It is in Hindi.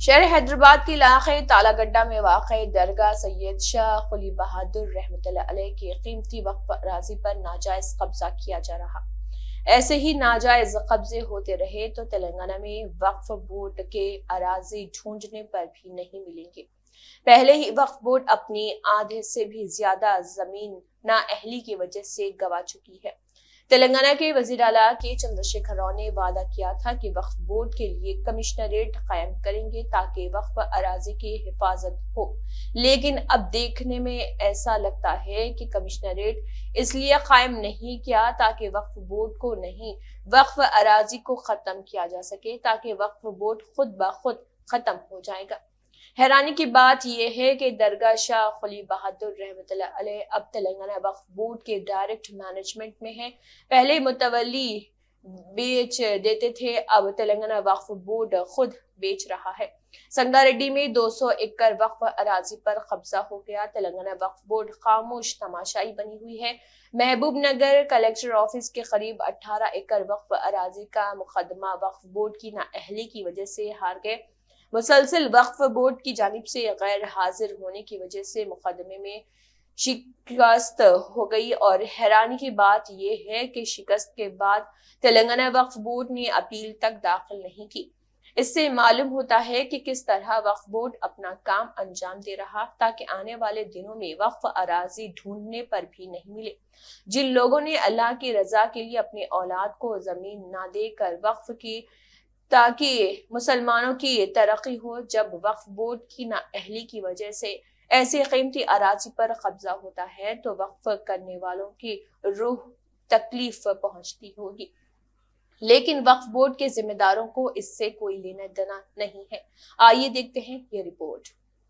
शहर हैदराबाद के इलाके तालागड्डा में वाक़ दरगाह सैयद शाह कुली बहादुर रहमत के कीमती वक्फ अराजी पर नाजायज कब्जा किया जा रहा। ऐसे ही नाजायज कब्जे होते रहे तो तेलंगाना में वक्फ बोर्ड के अराजी ढूँढने पर भी नहीं मिलेंगे। पहले ही वक्फ बोर्ड अपनी आधे से भी ज़्यादा ज़मीन ना अहली की वजह से गवा चुकी है। तेलंगाना के वज़ीर अला के चंद्रशेखर राव ने वादा किया था कि वक्फ बोर्ड के लिए कमिश्नरेट कायम करेंगे ताकि वक्फ अराजी की हिफाजत हो। लेकिन अब देखने में ऐसा लगता है कि कमिश्नरेट इसलिए कायम नहीं किया ताकि वक्फ बोर्ड को नहीं, वक्फ अराजी को खत्म किया जा सके ताकि वक्फ बोर्ड खुद ब खुद खत्म हो जाएगा। हैरानी की बात यह है कि दरगाह शाह खली बहादुर रहमत अब तेलंगाना वक्फ बोर्ड के डायरेक्ट मैनेजमेंट में है। पहले मुतवली बेच देते थे, अब तेलंगाना वक्फ बोर्ड खुद बेच रहा है। संगारेड्डी में 200 एकड़ वक्फ अराजी पर कब्जा हो गया। तेलंगाना वक्फ बोर्ड खामोश तमाशाई बनी हुई है। महबूब नगर कलेक्टर ऑफ़िस के करीब 18 एकड़ वक्फ अराजी का मुकदमा वक्फ बोर्ड की नाअहली की वजह से हार गए। मुसलसल वक्फ बोर्ड की जानब से गैर हाजिर होने की वजह से मुकदमे में शिकस्त हो गई और हैरानी की बात यह है कि शिकस्त के बाद तेलंगाना वक्फ बोर्ड ने अपील तक दाखिल नहीं की। इससे मालूम होता है कि किस तरह वक्फ बोर्ड अपना काम अंजाम दे रहा ताकि आने वाले दिनों में वक्फ अराजी ढूँढने पर भी नहीं मिले। जिन लोगों ने अल्लाह की रजा के लिए अपने औलाद को ज़मीन ना देकर वक्फ की ताकि मुसलमानों की तरक्की हो जब वक्फ बोर्ड की नाअहली की वजह से ऐसी कीमती अराजी पर कब्जा होता है तो वक्फ करने वालों की रूह तकलीफ़ पहुँचती होगी। लेकिन वक्फ बोर्ड के जिम्मेदारों को इससे कोई लेना देना नहीं है। आइए देखते हैं ये रिपोर्ट।